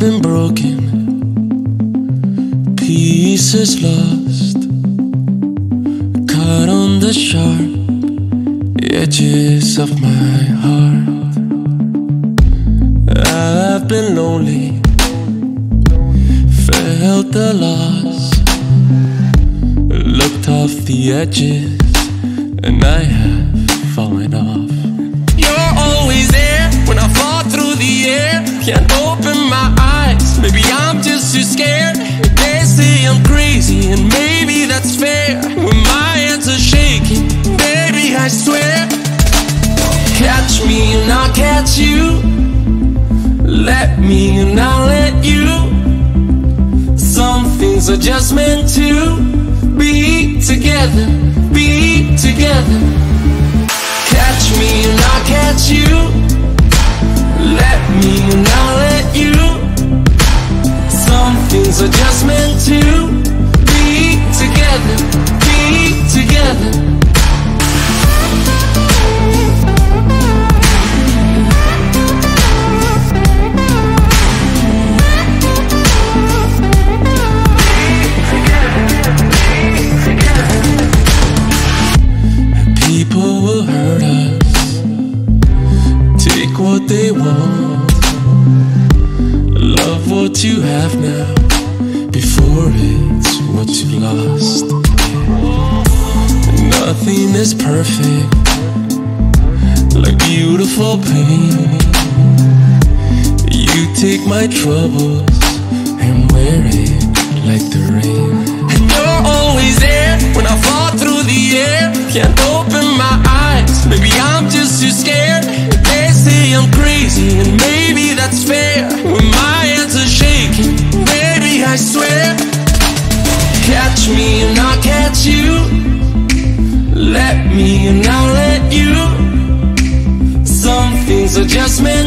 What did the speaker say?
I've been broken, pieces lost, caught on the sharp edges of my heart. I've been lonely, felt the loss, looked off the edges, and I have fallen off. You're always there when I fall through the air. Can't open maybe I'm just too scared. They say I'm crazy, and maybe that's fair. When my hands are shaking, baby, I swear. Catch me and I'll catch you. Let me and I'll let you. Some things are just meant to be together, be together. Catch me and I'll catch you. Let me and I'll let you. Things are just meant to be together, be together. People will hurt us, take what they want. What you have now before it's what you lost. Nothing is perfect, like beautiful pain. You take my troubles and wear it like the rain. And you're always there when I fall through the air. Can't open my eyes, maybe I'm just too scared. They say I'm crazy, and maybe that's fair. I swear. Catch me and I'll catch you. Let me and I'll let you. Some things are just meant